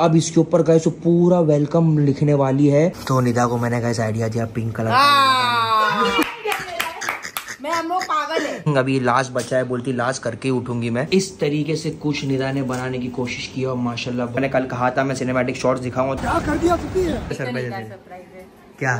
अब इसके ऊपर गए तो पूरा वेलकम लिखने वाली है। तो निदा को मैंने गैस आइडिया दिया पिंक कलर पागल है। अभी लास्ट बचा है बोलती लास्ट करके उठूँगी मैं। इस तरीके से कुछ निदा ने बनाने की कोशिश की और माशाल्लाह मैंने कल कहा था मैं सिनेमैटिक शॉट्स दिखाऊँगा क्या कर दिया क्या?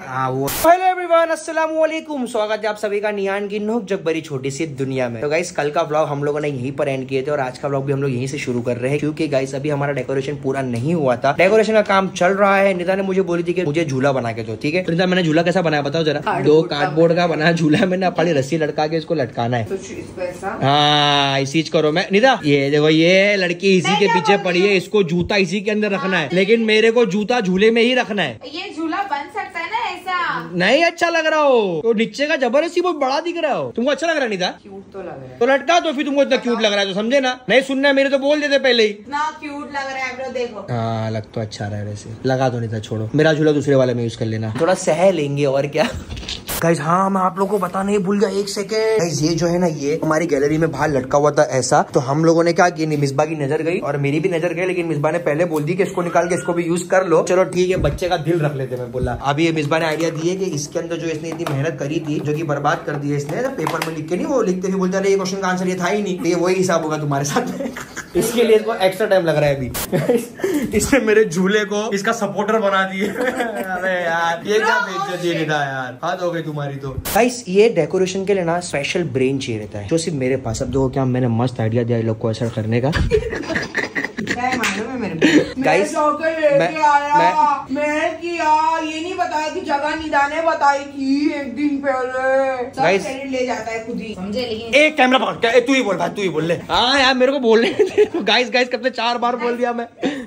हाँ वो हेलो एवरीवन अस्सलाम वालेकुम स्वागत है आप सभी का नियान की नोक जग बड़ी छोटी सी दुनिया में। तो गाइस कल का व्लॉग हम लोगों ने यहीं पर एंड किए थे और आज का व्लॉग भी हम लोग यहीं से शुरू कर रहे हैं क्योंकि गाइस अभी हमारा डेकोरेशन पूरा नहीं हुआ था। डेकोरेशन का काम चल रहा है। निता ने मुझे बोली थी कि मुझे झूला बना के दो ठीक है? तो निता मैंने झूला कैसा बनाया बताओ जरा। दो कार्डबोर्ड का बनाया। झूला मैंने खाली रस्सी लटका के इसको लटकाना है। हाँ इसी करो। मैं निदा ये देखो ये लड़की इसी के पीछे पड़ी है इसको जूता इसी के अंदर रखना है। लेकिन मेरे को जूता झूले में ही रखना है। झूला बन सकता है ना ऐसा? नहीं अच्छा लग रहा हो। तो नीचे का ज़बरदस्ती बहुत बड़ा दिख रहा हो। तुमको अच्छा लग रहा नहीं था क्यूट तो लग रहा है। तो लटका तो फिर तुमको इतना क्यूट लग रहा है तो समझे ना। नहीं सुनना है मेरे तो बोल देते पहले ही। इतना क्यूट लग रहा है देखो। हाँ लग तो अच्छा रहा है वैसे। लगा तो नहीं था छोड़ो। मेरा झूला दूसरे वाले में यूज़ कर लेना। थोड़ा सह लेंगे और क्या? गाइज़ हाँ मैं आप लोगों को बताने भूल गया, एक सेकेंड गाइज़ ये जो है ना, ये हमारी गैलरी में बाहर लटका हुआ था ऐसा। तो हम लोगों ने क्या किया मिसबा की नज़र गई और मेरी भी नज़र गई, लेकिन मिसबा ने पहले बोल दी कि इसको निकाल के इसको भी यूज़ कर लो। चलो ठीक है, बच्चे का दिल रख लेते मैं बोला। अभी ये मिसबा ने आइडिया दिए कि इसके अंदर जो इसने इतनी मेहनत करी थी, जो की बर्बाद कर दी है इसने पेपर में लिख के नहीं, वो लिखते थे बोलते ये क्वेश्चन का आंसर ये था ही नहीं। तो ये वही हिसाब होगा तुम्हारे साथ इसके लिए इसको एक्स्ट्रा टाइम लग रहा है अभी। इसने मेरे झूले को इसका सपोर्टर बना दिए अरे यार ये क्या यार हाथ हो गई तुम्हारी तो। गाइस ये डेकोरेशन के लिए ना स्पेशल ब्रेन चाहिए रहता है जो सिर्फ़ मेरे पास अब देखो क्या मैंने मस्त आइडिया दिया लोग को असर करने का। मेरे को। Guys, मैं मैं- मैं किया ये नहीं बताया कि जगह निदा ने बताई थी एक दिन पहले। क्रेडिट ले जाता है खुद ही। समझे लेकिन एक कैमरा पकड़ क्या तू ही बोल भाई तू ही बोल ले। हाँ यार मेरे को बोलने गाइस गाइस कब से चार बार बोल दिया मैं।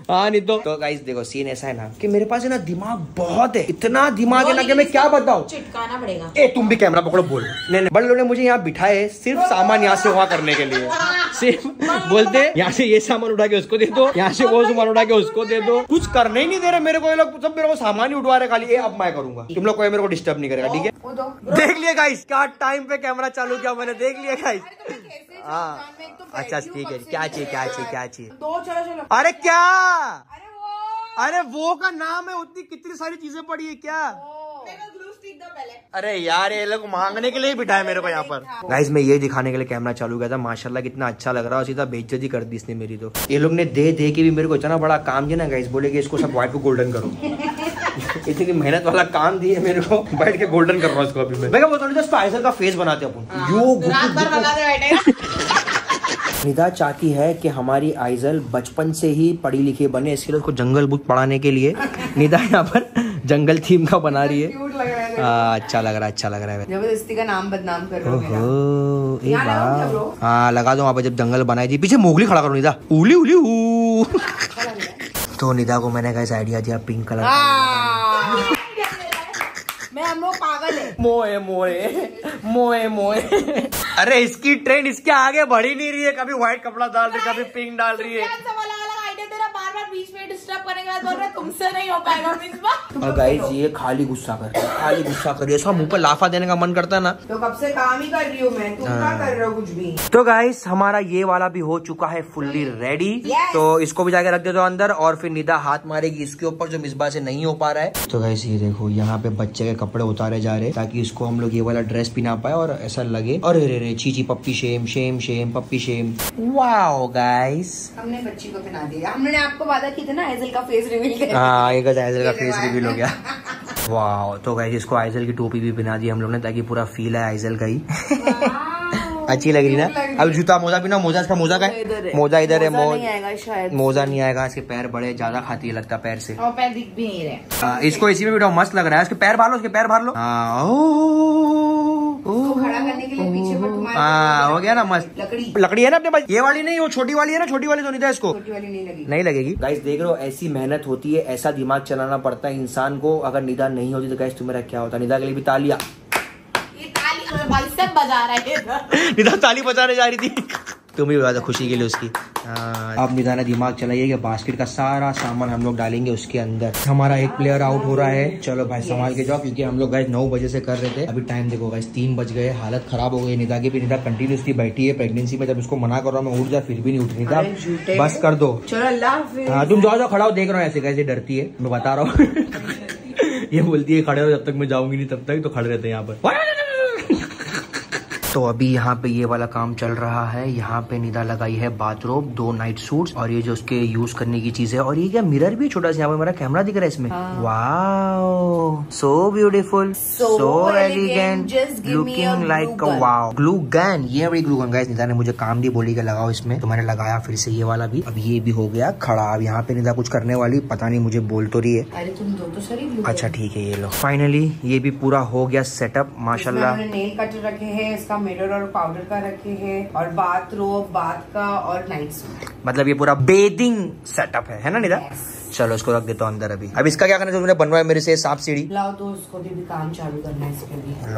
हाँ नहीं तो तो गाइस देखो सीन ऐसा है ना कि मेरे पास है ना दिमाग बहुत है। इतना दिमाग है ना कि मैं क्या बताऊँ? चिटकाना पड़ेगा। ए तुम भी कैमरा पकड़ो बोल। नहीं नहीं बड़े लोगों ने मुझे यहाँ बिठाए सिर्फ़ सामान यहाँ से वहाँ करने के लिए। सिर्फ़ बोलते यहाँ से ये सामान उठा के उसको दे दो यहाँ से वो सामान उठा के उसको दे दो। कुछ करने ही नहीं दे रहे मेरे को ये लोग सब मेरे को सामान ही उठवा रहे खाली। ए अब मैं करूँगा। तुम लोग कोई मेरे को डिस्टर्ब नहीं करेगा ठीक है? देख लिया गाइस क्या टाइम पे कैमरा चालू किया मैंने देख लिया गाइस तो? हाँ। एक तो अच्छा ठीक है क्या चाहिए क्या चाहिए क्या चाहिए? दो चलो चलो। अरे क्या? अरे वो। अरे वो का नाम है उतनी कितनी सारी चीज़ें पड़ी है क्या मेरे को ग्लू स्टिक दो पहले अरे यार ये लोग मांगने के लिए ही बिठाए मेरे को यहाँ पर। गाइस मैं ये दिखाने के लिए कैमरा चालू किया था। माशाल्लाह कितना अच्छा लग रहा है सीधा बेइज्जती कर दी इसने मेरी तो। ये लोग ने दे दे के भी मेरे को इतना बड़ा काम दिया ना गाइस बोले कि इसको सब व्हाइट को गोल्डन करो। इतनी मेहनत वाला काम दिए मेरे को। बैठ के गोल्डन कर रहा हूँ इसको अभी मैं। मैं क्या बोलता हूँ आइसर का फेस बनाते अपन। यो गुप रात भर गुप- बना दे बैठे निदा चाहती है कि हमारी आइजल बचपन से ही पढ़ी लिखी बने इसके लिए उसको जंगल बुक पढ़ाने के लिए। निदा यहाँ पर जंगल थीम का बना रही है। क्यूट लग रहा है। आ, अच्छा लग रहा है अच्छा लग रहा है। ज़बरदस्ती का नाम बदनाम कर रहे? हाँ लगा दो वहाँ पर जब जंगल बनाई थी। पीछे मोगली खड़ा करो निदा। उली उली तो निदा को मैंने कैसे आइडिया दिया पिंक कलर हाँ। मैं पागल है। मोए मोए मोए मोए। अरे इसकी ट्रेंड इसके आगे बढ़ ही नहीं रही है। कभी व्हाइट कपड़ा डाल रही है कभी पिंक डाल रही है सब अलग अलग आइडिया तेरा बार बार बीच में डिस्टर्ब करने के रहा है, तुमसे नहीं हो पाएगा मिसबा और गाइस ये खाली गुस्सा कर रही है, खाली गुस्सा कर रही है। इसका मुँह पर लाफा देने का मन करता है ना। तो कब से काम ही कर रही हूँ मैं? तुम क्या कर रहे हो कुछ भी? तो गाइस हमारा ये वाला भी हो चुका है फुल्ली रेडी तो इसको भी जाके रख दे दो अंदर और फिर निदा हाथ मारेगी इसके ऊपर जो मिसबा से नहीं हो पा रहा है। तो गाइस ये देखो यहाँ पे बच्चे के कपड़े उतारे जा रहे हैं ताकि इसको हम लोग ये वाला ड्रेस पहना पाए और ऐसा लगे। और रे रे Chichi puppy shame shame shame puppy shame wow guys हमने बच्ची को पहना दिया। हमने आपको वादा की थी ना एजल का फेस रिवील हाँ आइजल का फेस रिवील हो गया। वाह तो गाइस इसको आइजल की टोपी भी पहना दी हम लोग ने ताकि पूरा फील है आइजल का ही। अच्छी लग रही ना? अब जूता मोजा भी ना मोजा इसका मोजा का है। मोजा इधर है मोजा नहीं आएगा शायद। मोजा नहीं आएगा इसके पैर बड़े ज़्यादा खाती है लगता पैर से। और पैर दिख भी नहीं रहे। हाँ, इसको इसी में बिठाओ मस्त लग रहा है। इसके पैर भालो इसके पैर भालो हाँ, खड़ा करने के लिए पीछे पर तुम्हारे हाँ हो गया ना मस्त। लकड़ी। लकड़ी है ना अपने पास? ये वाली नहीं वो छोटी वाली है ना छोटी वाली तो नहीं था इसको? छोटी वाली नहीं लगेगी नहीं लगेगी। गाइस देख रहे हो ऐसी मेहनत होती है ऐसा दिमाग चलाना पड़ता है इंसान को अगर निदा नहीं होती तो गाइस तुम्हारा क्या होता? निदा के लिए भी तालिया। ताली भाई बजा रहे निदा ताली बजाने जा रही थी। तुम भी बता दो खुशी के लिए उसकी। हाँ, अब निदा दिमाग चलाइए कि बास्केट का सारा सामान हम लोग डालेंगे उसके अंदर। हमारा एक प्लेयर आउट हो रहा है। चलो भाई संभाल के जाओ क्योंकि हम लोग गाइस नौ बजे से कर रहे थे। अभी टाइम देखो गाइस तीन बज गए हालत खराब हो गई। निदा की भी निदा कंटिन्यूसली बैठी है प्रेगनेंसी में। जब उसको मना कर रहा हूँ मैं उठ जा फिर भी नहीं उठ अरे झूठे। बस कर दो। चलो अल्लाह हाफिज। हाँ तुम जाओ जाओ खड़ा हो। देख रहा हूँ ऐसे कैसे डरती है। मैं बता रहा हूँ। ये बोलती है खड़े हो जब तक मैं जाऊँगी नहीं तब तक तो खड़े रहते हैं यहाँ पर। तो अभी यहाँ पे ये वाला काम चल रहा है। यहाँ पे निदा लगाई है बाथरोब दो नाइट सूट्स और ये जो उसके यूज़ करने की चीज़ है और ये क्या मिरर भी छोटा सा यहाँ पे मेरा कैमरा दिख रहा है इसमें? Wow so beautiful so elegant looking like wow glue gun ये बड़ी ग्लू गन गाइस निदा ने मुझे काम दी बोली के लगाओ इसमें। तो मैंने लगाया फिर से ये वाला भी। अब ये भी हो गया खड़ा। अब यहाँ पे निदा कुछ करने वाली पता नहीं मुझे बोल तो रही है। अरे तुम दो तो अच्छा ठीक है ये लो। फाइनली ये भी पूरा हो गया सेटअप माशाल्लाह। नेल कटर रखे हैं इसका मिरर और पाउडर का रखे हैं और बाथरोब बाथ का और नाइट सूट। मतलब ये पूरा बेदिंग सेटअप है है ना निदा? चलो इसको रख देता हूँ अंदर अभी। अब इसका क्या करना है तुमने बनवाया मेरे से सांप सीढ़ी? लाओ तो उसको भी, काम चालू करना है इसके लिए।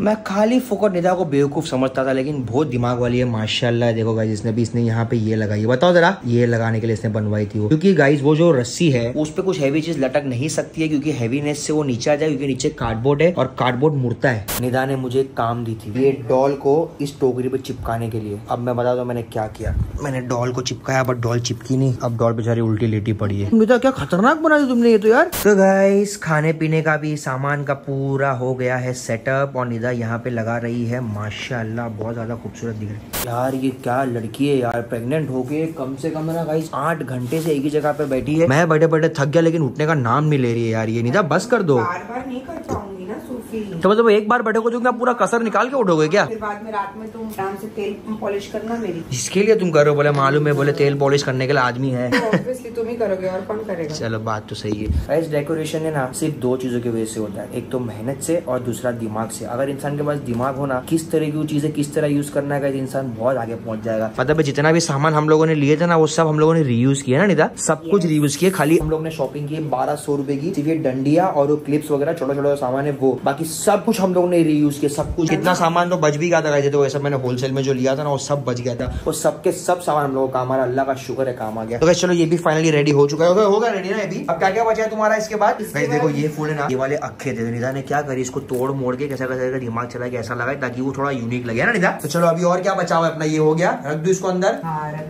मैं खाली फोकट निदा को बेवकूफ़ समझता था लेकिन बहुत दिमाग वाली है माशाल्लाह देखो गाइस इसने भी इसने यहाँ पे ये लगाई है। बताओ जरा ये लगाने के लिए इसने बनवाई थी वो। क्योंकि गाइस वो जो रस्सी है उस पर कुछ हैवी चीज़ लटक नहीं सकती है क्योंकि हैवीनेस से वो नीचे आ जाए क्योंकि नीचे कार्डबोर्ड है और कार्डबोर्ड मुड़ता है। निदा ने मुझे काम दी थी ये डॉल को इस टोकरी पे चिपकाने के लिए। अब मैं बता दो मैंने क्या किया। मैंने डॉल को चिपकाया बट डॉल चिपकी नहीं। अब डॉल बेचारी उल्टी लेटी पड़ी है। निदा क्या खतरनाक बना दी तुमने ये तो यार। तो गाइस खाने पीने का भी सामान का पूरा हो गया है सेटअप और निदा यहाँ पे लगा रही है माशाल्लाह बहुत ज़्यादा खूबसूरत दिख रही है। यार ये क्या लड़की है यार प्रेग्नेंट होके कम से कम ना गाइस आठ घंटे से एक ही जगह पे बैठी है। मैं बैठे बैठे थक गया लेकिन उठने का नाम नहीं ले रही है यार ये निदा बस कर दो। बार बार नहीं कर पाऊँगी ना सूफी। तो मतलब एक बार बैठे को जो क्या पूरा कसर निकाल के उठोगे क्या? फिर बाद में रात में तुम आराम से तेल पॉलिश करना मेरी। इसके लिए तुम करो बोले मालूम है बोले तेल पॉलिश करने के लिए आदमी है। तुम ही करोगे और कौन करेगा? चलो बात तो सही है। गाइस डेकोरेशन है ना सिर्फ़ दो चीज़ों की वजह से होता है। एक तो मेहनत से और दूसरा दिमाग से। अगर इंसान के पास दिमाग होना किस तरह की चीज़ें किस तरह यूज़ करना है इंसान बहुत आगे पहुँच जाएगा। मतलब जितना भी सामान हम लोगों ने लिए थे ना वो सब हम लोगों ने रीयूज किया ना निदा? सब कुछ रीयूज किया खाली हम लोग ने शॉपिंग की बारह सौ रुपए की। सिर्फ़ ये डंडिया और वो क्लिप्स वगैरह छोटा छोटा सामान है वो। बाकी सब कुछ हम लोग ने रीयूज किया। सब कुछ कितना सामान तो बच भी गया था तो वैसा मैंने होलसेल में जो लिया था ना वो सब बच गया था। वो सबके सब सामान हम लोगों का काम आ रहा अल्लाह का शुक्र है काम आ गया। तो चलो ये भी फाइनली रेडी रेडी हो चुका है। होगा रेडी ना अभी अब क्या क्या बचा है तुम्हारा इसके बाद? भाई देखो ये फूल है ना ये वाले अखे थे निधा ने क्या करी इसको तोड़ मोड़ के कैसा कैसा करके दिमाग चला के ऐसा लगाए ताकि वो थोड़ा यूनिक लगे ना निधा? तो चलो अभी और क्या बचा हुआ अपना ये हो गया रख दू इसको अंदर।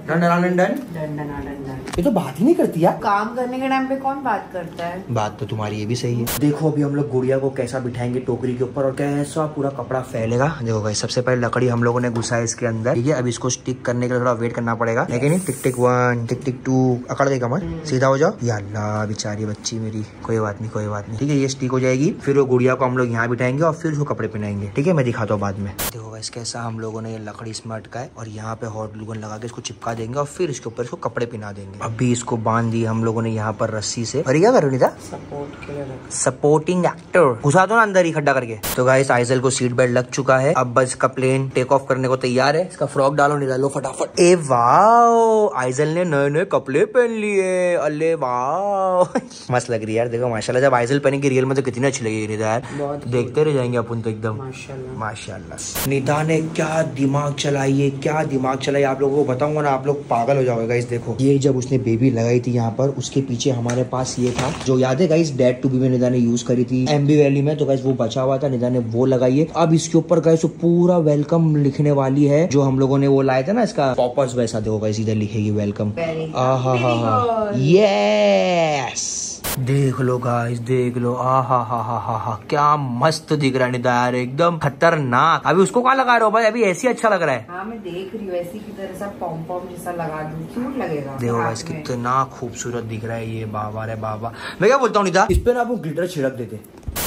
Done done done done done done ये तो बात ही नहीं करती यार। काम करने के टाइम पे कौन बात करता है? बात तो तुम्हारी ये भी सही है। देखो अभी हम लोग गुड़िया को कैसा बिठाएँगे टोकरी के ऊपर और कैसा पूरा कपड़ा फैलेगा। देखो भाई सबसे पहले लकड़ी हम लोगों ने घुसा है इसके अंदर। ठीक है अब इसको स्टिक करने के लिए थोड़ा वेट करना पड़ेगा। लेकिन टिक tick one tick tick two अकड़ गई कमर। सीधा हो जाओ। या अल्लाह बेचारी बच्ची मेरी। कोई बात नहीं कोई बात नहीं। ठीक है ये स्टिक हो जाएगी। फिर वो गुड़िया को हम लोग यहाँ बिठाएँगे और फिर उसको कपड़े पहनाएँगे। ठीक है मैं दिखाता हूँ बाद में। देखो गाइस कैसा हम लोगों ने ये लकड़ी इसमें अटकाए और यहाँ पे हॉट ग्लू गन लगा के इसको चिपका देंगे और फिर इसके ऊपर इसको कपड़े पहना देंगे। अभी इसको बाँध दिए हम लोगों ने यहाँ पर रस्सी से। और क्या करो निदा सपोर्ट के लिए सपोर्टिंग एक्टर घुसा दो ना अंदर ही खड्डा करके। तो गाइस आइजल को सीट बेल्ट लग चुका है। अब बस इसका प्लेन टेक ऑफ़ करने को तैयार है। इसका फ्रॉक डालो निकालो फटाफट। ए वाओ! आइजल ने नए नए कपड़े पहन लिए। अल्ले वाओ! मस्त लग रही है यार देखो माशाल्लाह। जब आइजल पहनेगी रियल में तो कितनी अच्छी लगेगी निदा यार। देखते रह जाएँगे अपन तो एकदम। माशाल्लाह। माशाल्लाह। निदा ने क्या दिमाग चलाई है क्या दिमाग चलाई आप लोगों को बताऊँगा ना आप लोग पागल हो जाओगे गाइस देखो। ये जब उसने बेबी लगाई थी यहाँ पर। उसके पीछे हमारे पास ये था जो याद है गाइस डेड टू बी में निदा ने यूज़ करी थी एमबी वैली में तो गाइस वो बचा हुआ था निदा ने वो लगाई है। अब इसके ऊपर गाइस वो पूरा वेलकम लिखने वाली है जो हम लोगों ने वो लाया था ना इसका पॉपर्स वैसा देखो गाइस इधर लिखेगी वेलकम आ हा हा हा यस देख लो गाइस देख लो। आ हा हा हा हा हा। क्या मस्त दिख रहा है निदा यार एकदम खतरनाक। अभी उसको कहा लगा रहे हो भाई? अभी ऐसे ही अच्छा लग रहा है। हाँ मैं देख रही हूँ ऐसी की तरह सा पॉम पॉम जैसा लगा दूँ। क्यूट लगेगा देखो गाइस कितना खूबसूरत दिख रहा है ये बाबा रे बाबा। मैं क्या बोलता हूँ निदा इस पे ना आप ग्लिटर छिड़क देते।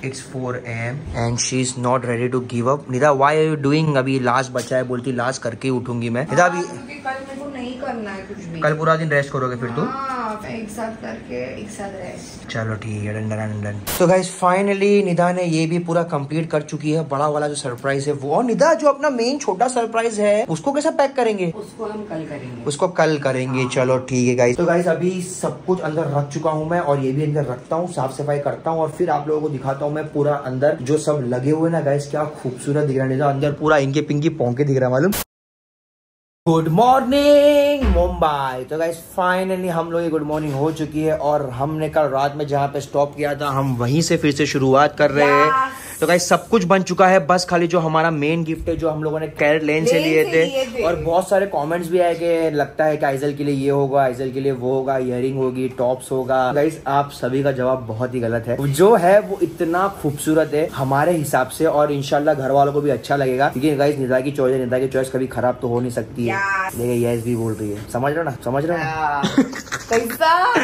It's four AM and she is not ready to give up Nida why are you doing अभी लास्ट बचा है बोलती लास्ट करके उठूँगी मैं। निदा अभी कल मेरे को नहीं करना है कुछ भी। कल पूरा दिन रेस्ट करोगे फिर तू? हाँ एक साथ करके एक साथ रेस्ट चलो ठीक है डन डन डन तो गाइस फाइनली निदा ने ये भी पूरा कंप्लीट कर चुकी है। बड़ा वाला जो सरप्राइज़ है वो। और निदा जो अपना मेन छोटा सरप्राइज़ है उसको कैसे पैक करेंगे? उसको हम कल करेंगे। उसको कल करेंगे। चलो ठीक है गाइस तो गाइस अभी सब कुछ अंदर रख चुका हूँ मैं और ये भी अंदर रखता हूँ साफ़ सफ़ाई करता हूँ और फिर आप लोगों को दिखाता हूँ मैं पूरा अंदर जो सब लगे हुए ना गाइस क्या खूबसूरत दिख रहा है। निदा अंदर पूरा इनके पिंकी पोंके दिख रहा है मालूम? गुड मॉर्निंग मुंबई तो गाइस फाइनली हम लोग गुड मॉर्निंग हो चुकी है और हमने कल रात में जहाँ पे स्टॉप किया था हम वहीं से फिर से शुरुआत कर रहे हैं। तो गाइस सब कुछ बन चुका है। बस खाली जो हमारा मेन गिफ्ट है जो हम लोगों ने कैरेट लेन से लिए थे, थे। और बहुत सारे कमेंट्स भी आए कि लगता है कि आइजल के लिए ये होगा आइजल के लिए वो होगा इयरिंग होगी टॉप्स होगा। गाइस आप सभी का जवाब बहुत ही गलत है। जो है वो इतना खूबसूरत है हमारे हिसाब से और इनशाला घर वालों को भी अच्छा लगेगा। क्योंकि गाइस निदा की चॉइस है निदा की चॉइस कभी खराब तो हो नहीं सकती है। लेकिन यस भी बोल रही है। समझ रहे हो ना? समझ रहे हो ना। कैसा?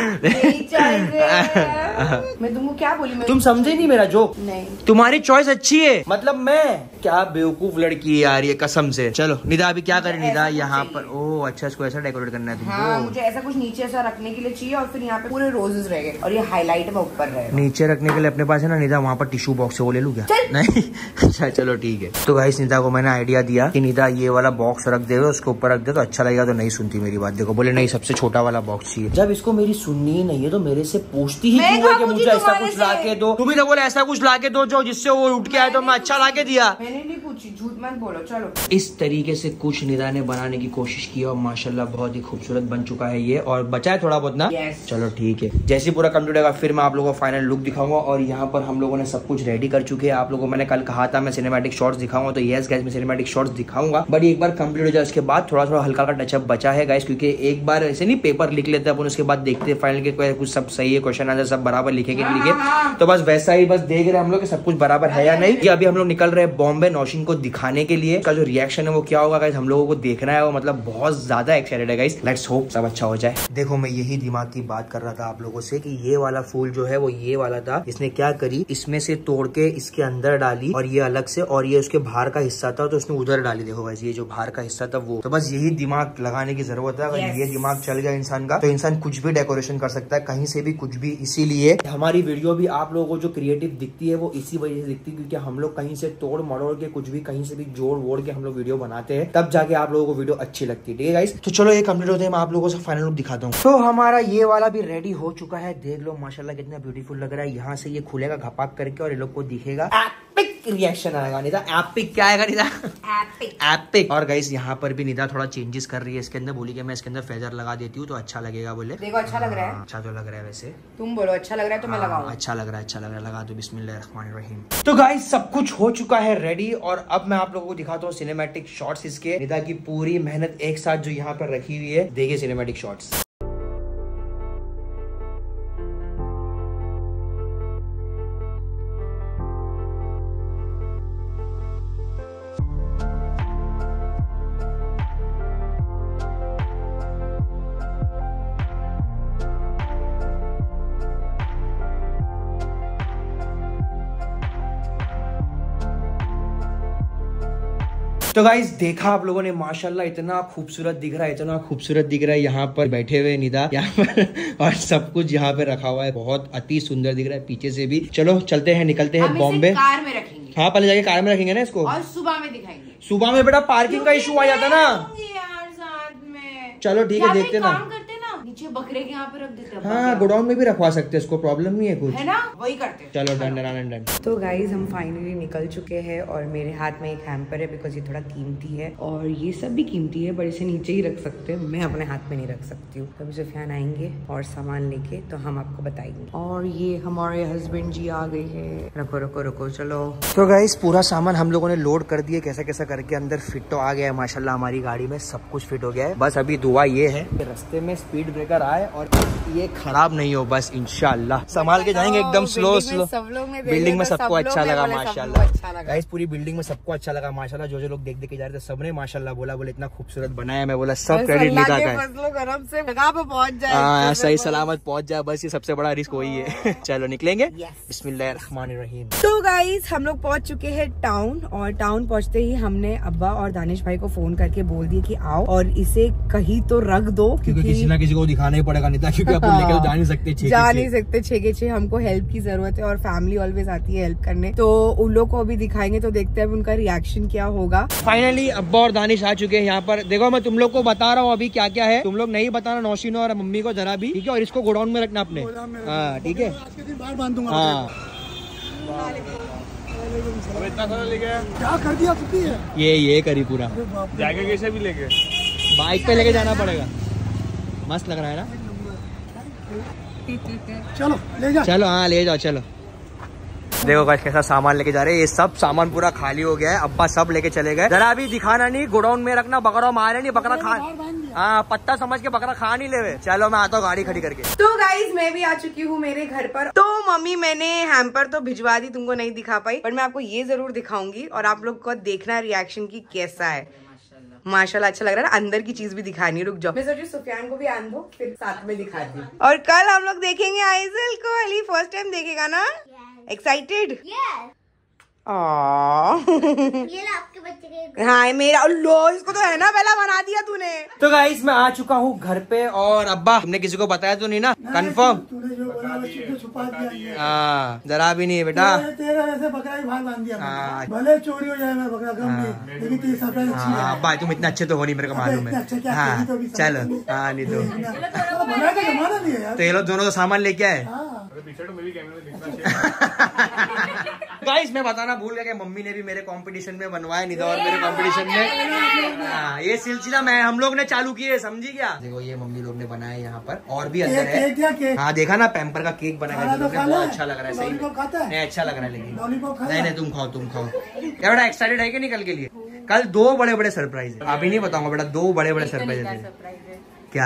मैं तुमको क्या बोली? मैं तुम समझे नहीं मेरा जो नहीं। तुम्हारी चॉइस अच्छी है। मतलब मैं? क्या बेवकूफ़ लड़की है यार ये कसम से। चलो निदा अभी क्या करे? निदा यहाँ पर ओ अच्छा इसको ऐसा डेकोरेट करना है हाँ मुझे ऐसा कुछ नीचे ऐसा रखने के लिए चाहिए और फिर यहाँ पे पूरे रोजेस रहेंगे और ये हाईलाइट में ऊपर रहेगा नीचे रखने के लिए अपने पास है ना निदा वहाँ पर टिश्यू बॉक्स है वो ले लूँ क्या? नहीं? अच्छा चलो ठीक है। तो गाइस निदा को मैंने आइडिया दिया की निदा ये वाला बॉक्स रख दे उसके ऊपर रख दे तो अच्छा लगेगा तो नहीं सुनती मेरी बात। देखो बोले नहीं सबसे छोटा वाला बॉक्स चाहिए। जब इसको मेरी सुननी ही नहीं है तो मेरे से पूछती ही क्यों है कि मुझे ऐसा कुछ ला के दो? तुम्हें तो बोले ऐसा कुछ ला के दो जो जिससे वो उठ के आए तो मैं अच्छा ला के दिया। मैंने नहीं पूछी। झूठ मत बोलो चलो। इस तरीके से कुछ निदा ने बनाने की कोशिश की और माशाल्लाह बहुत ही खूबसूरत बन चुका है ये। और बचा है थोड़ा बहुत ना? Yes. चलो ठीक है। जैसे पूरा कंप्लीट होगा फिर मैं आप लोगों को फाइनल लुक दिखाऊँगा और यहाँ पर हम लोगों ने सब कुछ रेडी कर चुके हैं। आप लोगों को मैंने कल कहा था मैं सिनेमैटिक शॉट्स दिखाऊँगा तो यस गैस मैं सिनेमैटिक शॉट्स दिखाऊँगा। बट एक बार कंप्लीट हो जाए उसके बाद थोड़ा थोड़ा हल्का हल्का टचअप बचा है गाइस क्योंकि एक बार ऐसे नहीं पेपर लिख लेते हैं अपन, उसके बाद देखते हैं फाइनल के कुछ सब सही है क्वेश्चन आंसर सब बराबर लिखे कि लिखे। तो बस वैसा ही बस देख रहे हम लोग सब कुछ बराबर है या नहीं। ये अभी हम लोग निकल रहे हैं बॉम्बे नौशिन को दिखाने के लिए। का जो रिएक्शन है वो क्या होगा गाइस हम लोगों को देखना है वो मतलब बहुत ज़्यादा एक्साइटेड है गाइस लेट्स होप सब अच्छा हो जाए। देखो, मैं यही दिमाग की बात कर रहा था आप लोगों से कि ये वाला फूल जो है, वो ये वाला था, इसने क्या करी? इसमें से तोड़ के इसके अंदर डाली और ये अलग से, और ये उसके बाहर का हिस्सा था तो उसने उधर डाली। देखो गाइस ये जो बाहर का हिस्सा था, वो तो बस यही दिमाग लगाने की ज़रूरत है। अगर Yes. ये दिमाग चल गया इंसान का तो इंसान कुछ भी डेकोरेशन कर सकता है कहीं से भी कुछ भी। इसीलिए हमारी वीडियो भी आप लोगों को जो क्रिएटिव दिखती है वो इसी वजह से दिखती है क्योंकि हम लोग कहीं से तोड़ मड़ोड़ के कुछ भी कहीं से भी जोड़ वोड़ के हम लोग वीडियो बनाते हैं तब जाके आप लोगों को वीडियो अच्छी लगती है। ठीक है गाइस तो चलो ये कंप्लीट होते हैं मैं आप लोगों से फाइनल लुक दिखाता हूँ। तो हमारा ये वाला भी रेडी हो चुका है। देख लो माशाला कितना ब्यूटीफुल लग रहा है। यहाँ से ये खुलेगा घपाक करके और ये लोग को दिखेगा। एपिक रिएक्शन आएगा निदा एपिक क्या आएगा निदा? Epic. एपिक और गाइस यहाँ पर भी निदा थोड़ा चेंजेस कर रही है इसके अंदर। बोली कि मैं इसके अंदर फेदर लगा देती हूँ तो अच्छा लगेगा बोले। देखो अच्छा लग रहा है। हाँ, अच्छा तो लग रहा है वैसे। तुम बोलो अच्छा लग रहा है तो मैं हाँ, लगाऊँगा अच्छा लग रहा है अच्छा लग रहा है। लगा दो बिस्मिल्लाहिर्रहमानिर्रहीम तो गाइस सब कुछ हो चुका है रेडी और अब मैं आप लोगों को दिखाता हूँ सिनेमेटिक शॉर्ट्स इसके। निदा की पूरी मेहनत एक साथ जो यहाँ पर रखी हुई है। देखिए सिनेमेटिक शॉट्स तो गाइज़ देखा आप लोगों ने माशाल्लाह इतना खूबसूरत दिख रहा है इतना खूबसूरत दिख रहा है यहाँ पर बैठे हुए निदा यहाँ पर और सब कुछ यहाँ पे रखा हुआ है बहुत अति सुंदर दिख रहा है पीछे से भी। चलो चलते हैं निकलते हैं बॉम्बे। कार में रखेंगे। हाँ पहले जाके कार में रखेंगे ना इसको? और सुबह में दिखाएँगे। सुबह में बेटा पार्किंग का इशू आ जाता ना। चलो ठीक है देखते ना। नीचे बकरे के यहाँ पे रख देते हैं हाँ गोडाउन में भी रखवा सकते हैं इसको प्रॉब्लम नहीं है कुछ। है ना? वही करते हैं। चलो डन डन डन तो गाइज़ हम फाइनली निकल चुके हैं और मेरे हाथ में एक हैम्पर है बिकॉज़ ये थोड़ा कीमती है और ये सब भी कीमती है पर इसे नीचे ही रख सकते हो। मैं अपने हाथ में नहीं रख सकती हूँ। कभी सुफियान आएँगे और सामान लेके तो हम आपको बताएँगे। और ये हमारे हस्बैंड जी आ गए हैं। रखो रखो रखो चलो। तो गाइस पूरा सामान हम लोगों ने लोड कर दिया कैसा कैसा करके अंदर फिट तो आ गया है माशाल्लाह हमारी गाड़ी में सब कुछ फिट हो गया है। बस अभी दुआ ये है कि रास्ते में स्पीड ब्रेकर आए और ये खराब नहीं हो बस इंशाल्लाह। संभाल के जाएँगे एकदम स्लो स्लो बिल्डिंग में सबको अच्छा लगा माशाल्लाह। गाइस पूरी बिल्डिंग में सबको अच्छा लगा माशाल्लाह। जो जो लोग देख देख के जा रहे थे सबने माशाल्लाह बोला बोले इतना खूबसूरत बनाया मैं बोला सब क्रेडिट निका का है पहुँच जाए हाँ सही सलामत पहुँच जाए बस ये सबसे बड़ा रिस्क वही है। चलो निकलेंगे. बिस्मिल्लाहिर्रहमानिर्रहीम। तो गाइस हम लोग पहुँच चुके हैं टाउन और टाउन पहुँचते ही हमने अब्बा और दानिश भाई को फ़ोन करके बोल दिया कि आओ और इसे कहीं तो रख दो क्योंकि किसी ना किसी को दिखाना ही पड़ेगा नहीं था क्योंकि अपन लेके तो जा नहीं सकते छह जा नहीं सकते छह के छह हमको हेल्प की ज़रूरत है और फैमिली ऑलवेज आती है हेल्प करने। तो उन लोग को अभी दिखाएँगे तो देखते हैं उनका रिएक्शन क्या होगा। फाइनली अब्बा और दानिश आ चुके हैं यहाँ पर। देखो मैं तुम लोग को बता रहा हूँ अभी क्या क्या है। तुम लोग नहीं बताना नौशीनो और मम्मी को जरा भी ठीक है? और इसको गोडाउन में रखना अपने। हाँ ठीक है? हाँ। क्या कर दिया है? ये ये करी पूरा। जाएगा कैसे भी लेके? बाइक पे लेके जाना पड़ेगा। मस्त लग रहा है ना? चलो ले जाओ चलो हाँ ले जाओ चलो। देखो गाइस कैसा सामान लेके जा रहे हैं। ये सब सामान पूरा खाली हो गया है। अब्बा सब लेके चले गए। जरा अभी दिखाना नहीं गोडाउन में रखना बकरा मारे नहीं बकरा खा हाँ पत्ता समझ के बकरा खा नहीं ले चलो मैं आता हूँ गाड़ी खड़ी करके। तो गाइज़ मैं भी आ चुकी हूँ मेरे घर पर। तो मम्मी मैंने हैम्पर तो भिजवा दी तुमको नहीं दिखा पाई पर मैं आपको ये ज़रूर दिखाऊँगी और आप लोग को देखना रिएक्शन की कैसा है। माशाल्लाह अच्छा लग रहा है ना अंदर की चीज़ भी दिखानी है, रुक जाओ। मैं सोची सुफियान को भी आन दो फिर साथ में दिखाती हूँ। और कल हम लोग देखेंगे आइजल को अली फ़र्स्ट टाइम देखेगा ना? एक्साइटेड ये आपके बच्चे के हाँ मेरा लो इसको तो है ना पहला बना दिया तूने। तो गाइस मैं आ चुका हूँ घर पे और अब्बा तुमने किसी को बताया तो नहीं ना? कंफर्म तूने जो बोला वो चीज़ें छुपा दिया ये। हाँ जरा भी नहीं बेटा। तेरा तेरे बकरा ही बाहर बाँध दिया। हाँ। भले चोरी हो जाए मैं बकरा कम नहीं लेकिन तेरी सरप्राइज़ अच्छी है। हाँ भाई तुम इतने अच्छे तो हो नहीं मेरे को मालूम है। हाँ तो चलो। हाँ नहीं तो। देखना। बना के जमाना नहीं है यार। तो ये लोग दोनों का सामान लेके आए। हाँ। गाइस मैं बताना भूल गया कि मम्मी ने भी मेरे कंपटीशन में बनवाया निदा और मेरे कंपटीशन में हाँ ये सिलसिला मैं हम लोग ने चालू किए समझी क्या? देखो ये मम्मी लोग ने बनाया यहाँ पर और भी अंदर है। केक क्या केक? हाँ देखा ना पैम्पर का केक बनाया तो बहुत अच्छा लग रहा है सही है? नहीं अच्छा लग रहा है लेकिन। नहीं नहीं तुम खाओ तुम खाओ। क्या बेटा एक्साइटेड है कि नहीं कल के लिए? कल दो बड़े बड़े सरप्राइज़ है। अभी नहीं बताऊँगा बेटा दो बड़े बड़े सरप्राइज़ है क्या?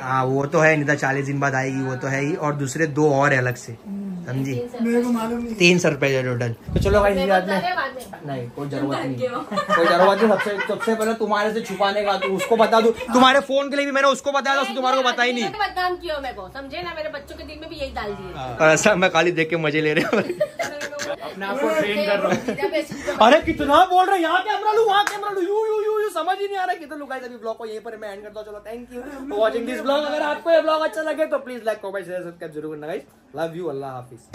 हाँ वो तो है निदा चालीस दिन बाद आएगी वो तो है ही। और दूसरे दो और है अलग से समझी? मेरे को मालूम नहीं। तीन सरप्राइज़ है टोटल तो चलो भाई इस बाद में नहीं कोई ज़रूरत नहीं। कोई ज़रूरत नहीं सबसे सबसे पहले तुम्हारे से छुपाने का तो उसको बता दू। तुम्हारे फ़ोन के लिए भी मैंने उसको बताया था तुम्हारे को बता ही नहीं। बदनाम किया मेरे को समझे ना? मेरे बच्चों के दिल में भी यही डाल दिए और ऐसा मैं खाली देख के मज़े ले रहे हूँ। अरे कितना बोल रहे यहाँ कैमरा लू वहाँ कैमरा लू। यू यू यू। समझ ही नहीं आ रहा कितना लुकाई अभी ब्लॉग को यहीं पर मैं एंड करता हूँ। चलो thank you for watching this blog अगर आपको ये ब्लॉग अच्छा लगे तो please like comment share subscribe ज़रूर करना गाइस लव यू अल्लाह हाफिज